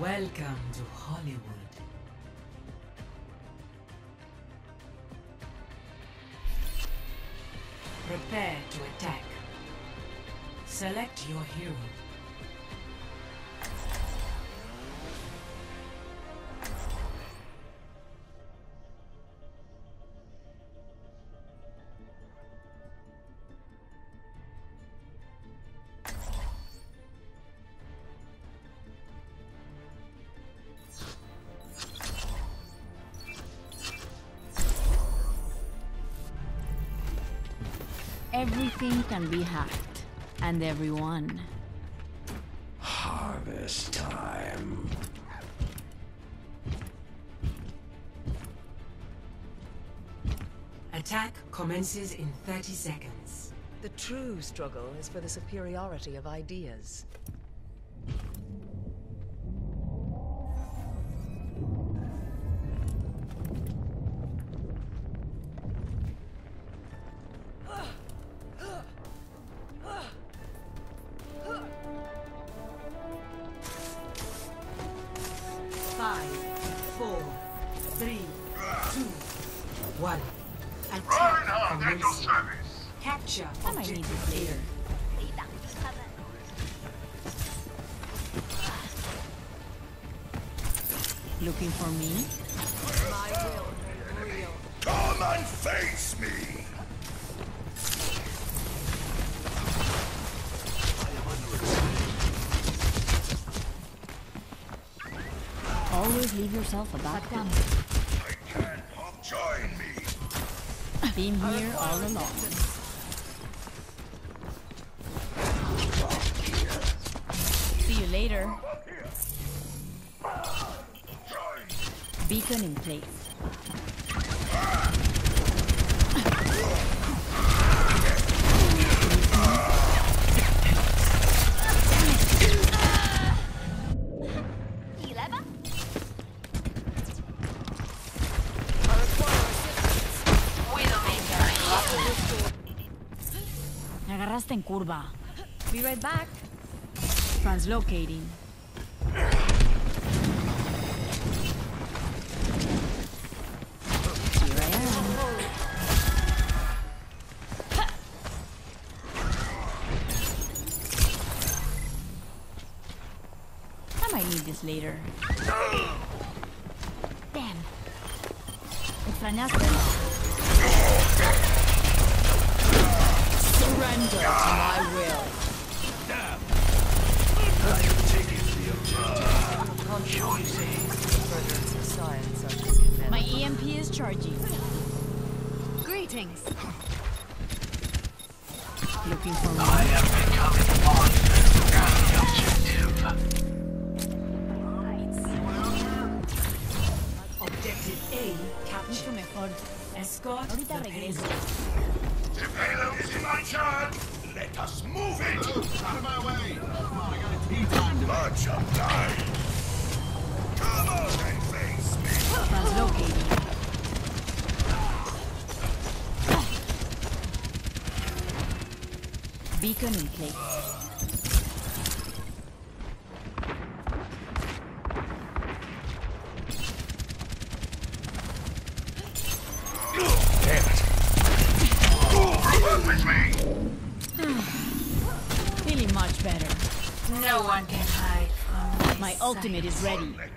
Welcome to Hollywood. Prepare to attack. Select your hero. Everything can be hacked. And everyone. Harvest time. Attack commences in 30 seconds. The true struggle is for the superiority of ideas. Looking for me? Come and face me. Always leave yourself a background. I can't help join me. Been here all along. See you later. Beacon in place. Agarraste en curva. Be right back. Translocating. Might need this later. Damn. Surrender to my will. Furtherance of science, I think. My EMP is charging. Greetings. Looking for me. Objective A Mucho captured. mejor. Escort Ahorita the regreso. payload. The payload is in my charge. Let us move it. Out of my way. Much obliged. Come on and face me. Translocating. Beacon in place. Damn it. Work with me. Feeling much better. No one can hide from My ultimate is ready.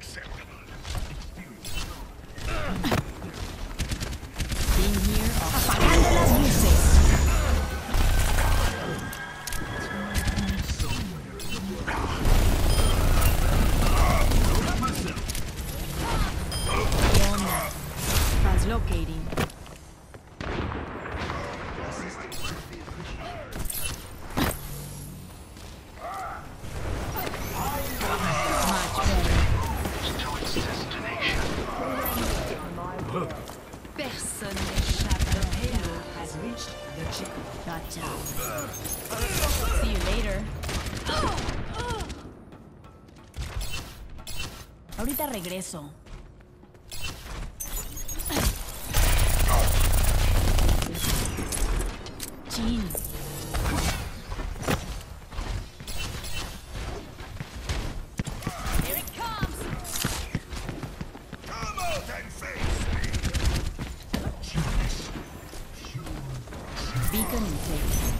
Personne n'échappe leur payload has reached the chicken. Gotcha. See you later. Ahorita regreso. Chin. Beacon in place.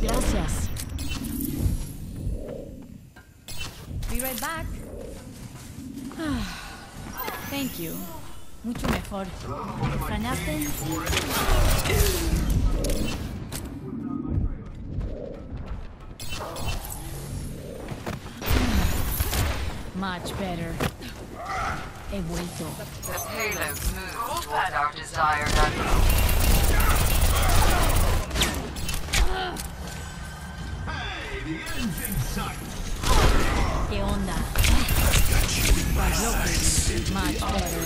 Gracias. Be right back. Thank you. Mucho mejor. Much better. He vuelto. The payload moves toward our desired unlock. Hey, the end's in sight. ¿Qué onda? Much better.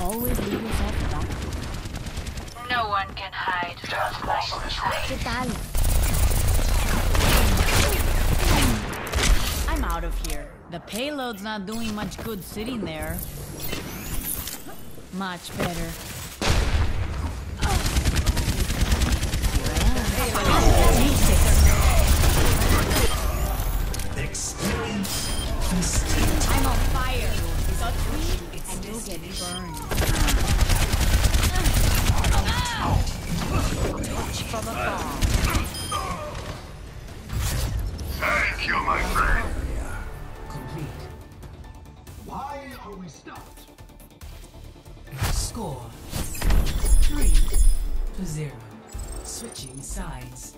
Always leave yourself back. No one can hide from my sight. ¿Qué tal? I'm out of here. The payload's not doing much good sitting there. Much better. I'm on fire. And you'll get burned. From afar. Thank you, my friend. Complete. Why are we stopped? Score. Three to zero. Switching sides.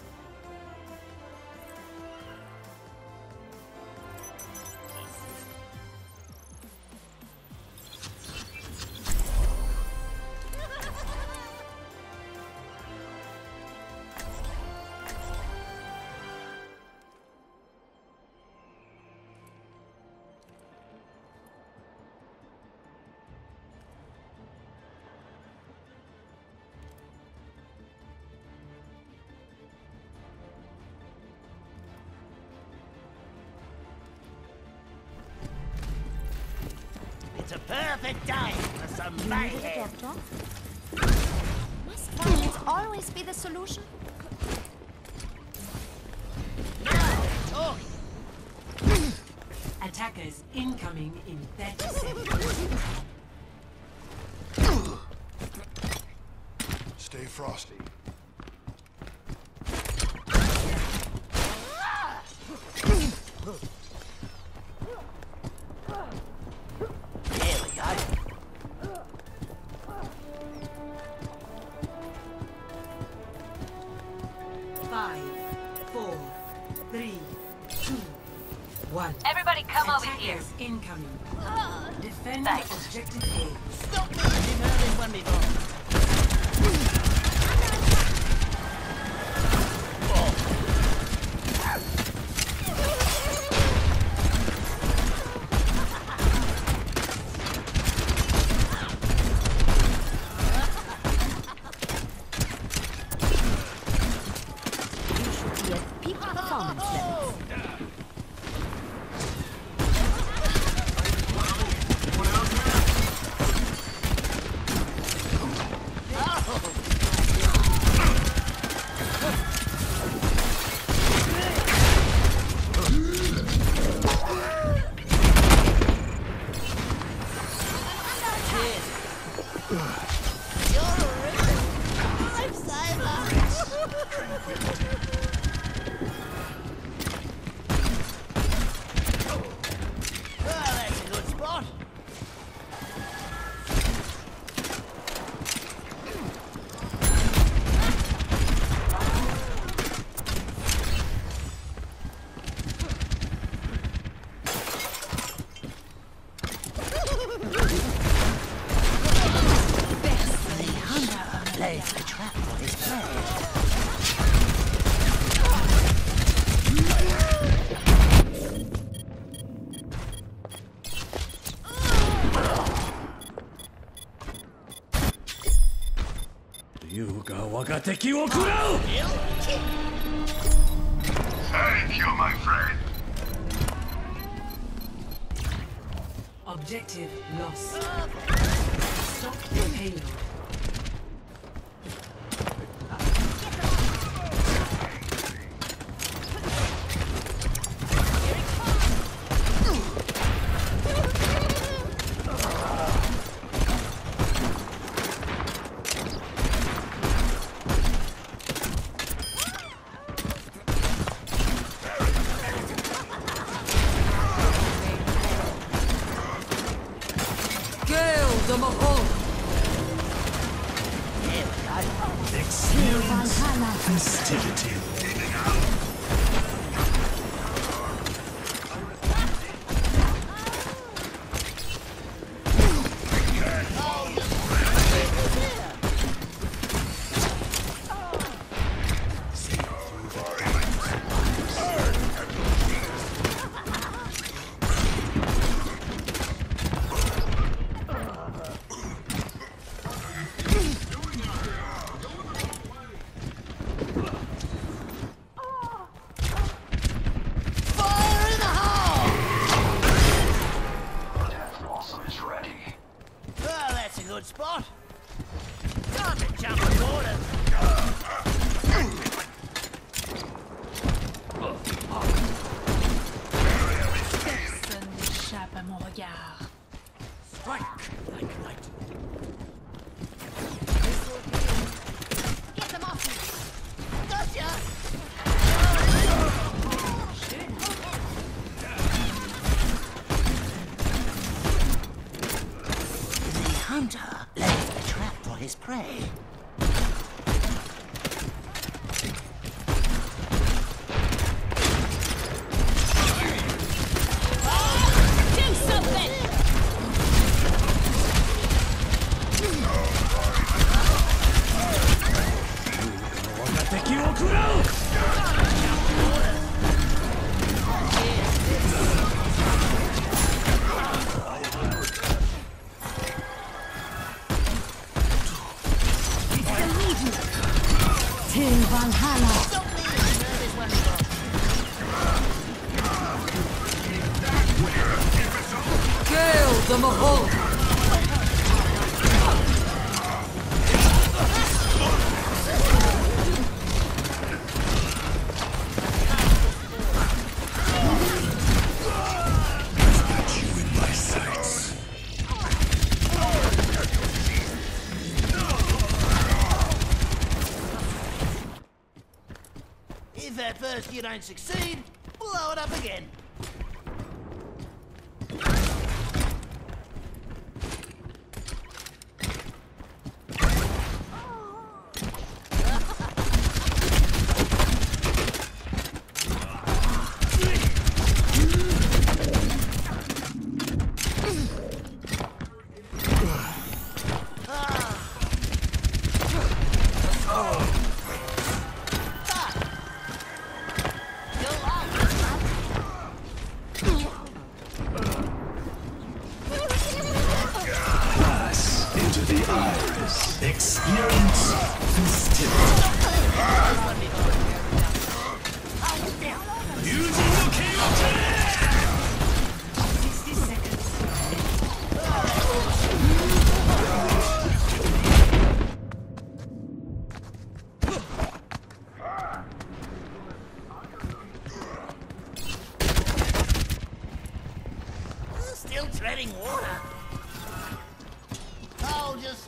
Perfect time for some mayhem. Must violence always be the solution? Talk. Attackers incoming in 30 seconds. Stay frosty. Ah! 敵を食らう Thank you, my friend. Objective lost. Uh, Stop the payload. Experience festivity. If at first you don't succeed, blow it up again. pouring water. I'll just...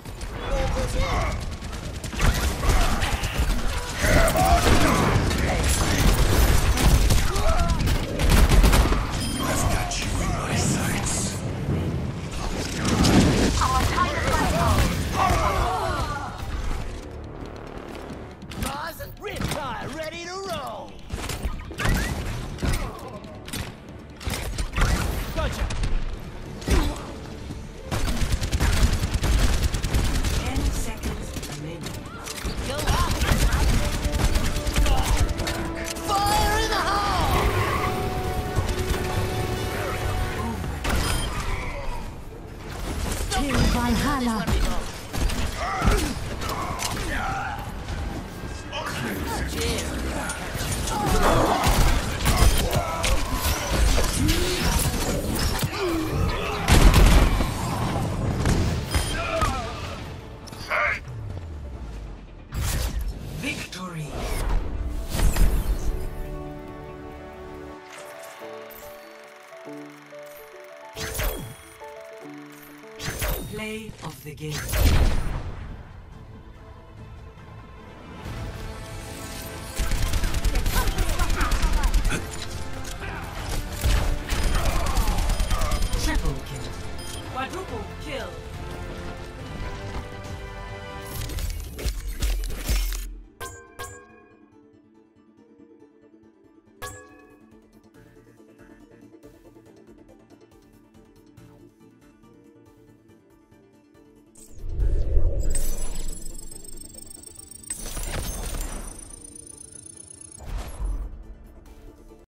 game.